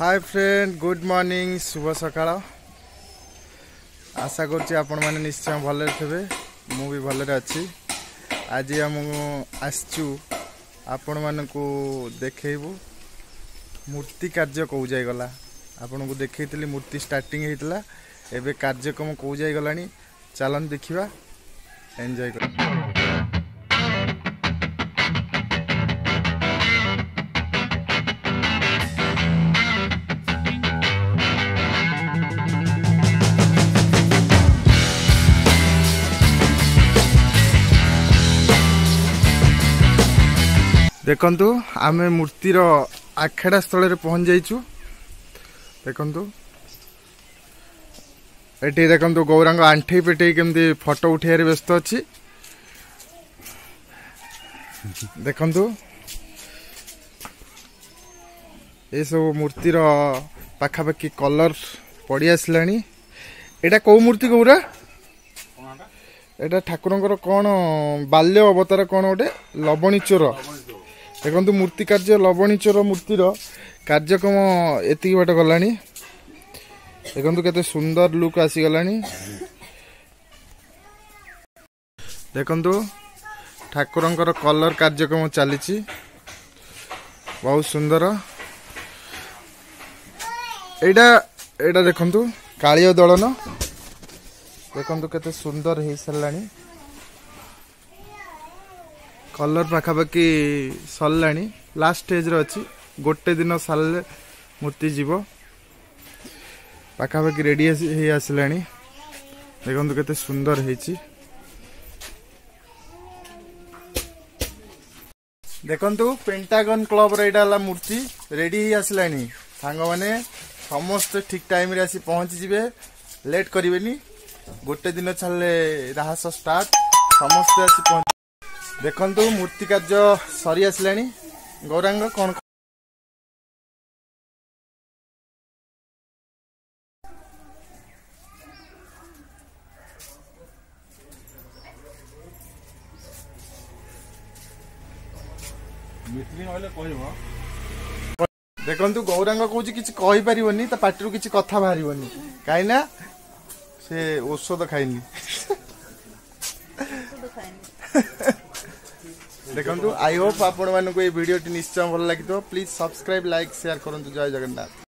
high friend good morning শুভ সকাল আশা করছি আপনার নিশ্চয় ভালরে থাকবে মু ভালরে আছি আজ আমি আসছু আপন মানুষ দেখবু মূর্তি কার্য কেউ যাই গলা আপনার দেখেই মূর্তি স্টার্টিং হয়েছিল এবে কার্যক্রম কেউ যাই গলা চালন দেখা এনজয় কর ଦେଖନ୍ତୁ ଆମେ ମୂର୍ତ୍ତିର ଆଖେଡ଼ା ସ୍ଥଳରେ ପହଞ୍ଚିଯାଇଛୁ ଦେଖନ୍ତୁ ଏଠି ଦେଖନ୍ତୁ ଗୌରାଙ୍ଗ ଆଣ୍ଠେଇ ପେଟେଇ କେମିତି ଫଟୋ ଉଠେଇବାରେ ବ୍ୟସ୍ତ ଅଛି ଦେଖନ୍ତୁ ଏସବୁ ମୂର୍ତ୍ତିର ପାଖାପାଖି କଲର୍ ପଡ଼ି ଆସିଲାଣି ଏଇଟା କେଉଁ ମୂର୍ତ୍ତି ଗୌରା ଏଇଟା ଠାକୁରଙ୍କର କ'ଣ ବାଲ୍ୟ ଅବତାର କ'ଣ ଗୋଟେ ଲବଣୀ ଚୋର ଦେଖନ୍ତୁ ମୂର୍ତ୍ତି କାର୍ଯ୍ୟ ଲବଣୀଚୋର ମୂର୍ତ୍ତିର କାର୍ଯ୍ୟକ୍ରମ ଏତିକି ବାଟ ଗଲାଣି ଦେଖନ୍ତୁ କେତେ ସୁନ୍ଦର ଲୁକ୍ ଆସିଗଲାଣି ଦେଖନ୍ତୁ ଠାକୁରଙ୍କର କଲର୍ କାର୍ଯ୍ୟକ୍ରମ ଚାଲିଛି ବହୁତ ସୁନ୍ଦର ଏଇଟା ଏଇଟା ଦେଖନ୍ତୁ କାଳିୟ ଦଳନ ଦେଖନ୍ତୁ କେତେ ସୁନ୍ଦର ହେଇସାରିଲାଣି କଲର୍ ପାଖାପାଖି ସରିଲାଣି ଲାଷ୍ଟ ଷ୍ଟେଜ୍ରେ ଅଛି ଗୋଟେ ଦିନ ସାରିଲେ ମୂର୍ତ୍ତି ଯିବ ପାଖାପାଖି ରେଡ଼ି ହେଇ ଆସିଲାଣି ଦେଖନ୍ତୁ କେତେ ସୁନ୍ଦର ହେଇଛି ଦେଖନ୍ତୁ ପେଣ୍ଟାଗନ୍ କ୍ଲବ୍ର ଏଇଟା ହେଲା ମୂର୍ତ୍ତି ରେଡ଼ି ହେଇ ଆସିଲାଣି ସାଙ୍ଗମାନେ ସମସ୍ତେ ଠିକ୍ ଟାଇମ୍ରେ ଆସି ପହଞ୍ଚିଯିବେ ଲେଟ୍ କରିବେନି ଗୋଟେ ଦିନ ଛାଡ଼ିଲେ ରାହାସ ଷ୍ଟାର୍ଟ ସମସ୍ତେ ଆସି ପହଞ୍ଚି ଦେଖନ୍ତୁ ମୂର୍ତ୍ତି କାର୍ଯ୍ୟ ସରି ଆସିଲାଣି ଗୌରାଙ୍ଗ କ'ଣ ଦେଖନ୍ତୁ ଗୌରାଙ୍ଗ କହୁଛି କିଛି କହିପାରିବନି ତା ପାଟିରୁ କିଛି କଥା ବାହାରିବନି କାହିଁକି ନା ସେ ଔଷଧ ଖାଇନି দেখুন আই হোপ আপনার এই ভিডিওটি নিশ্চয় ভাল লাগি প্লিজ সবসক্রাইব লাইক সেয়ার করতু জয় জগন্নাথ